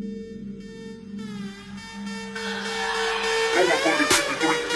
All up